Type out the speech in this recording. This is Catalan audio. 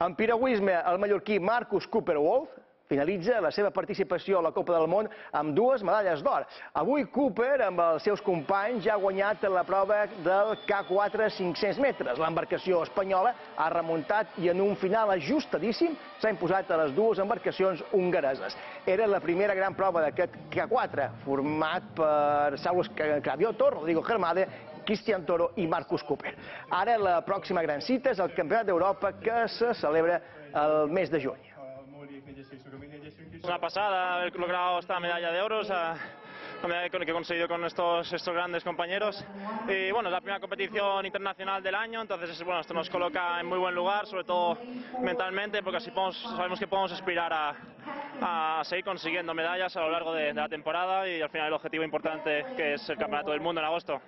En piragüisme, el mallorquí Marcus Cooper Wolf finalitza la seva participació a la Copa del Món amb dues medalles d'or. Avui Cooper, amb els seus companys, ja ha guanyat la prova del K4 500 metres. L'embarcació espanyola ha remuntat i en un final ajustadíssim s'ha imposat a les dues embarcacions hongareses. Era la primera gran prova d'aquest K4, format per Saulus Cravioto, Rodrigo Germade Cristian Toro i Marcus Cooper. Ara la pròxima gran cita és el Campionat d'Europa que se celebra el mes de juny. Una pasada haber logrado esta medalla de oro, esa medalla que he conseguido con estos, estos grandes compañeros. Y bueno, es la primera competición internacional del año, entonces bueno, esto nos coloca en muy buen lugar, sobre todo mentalmente, porque así podemos, sabemos que podemos aspirar a, a seguir consiguiendo medallas a lo largo de la temporada y al final el objetivo importante que es el Campeonato del Mundo en agosto.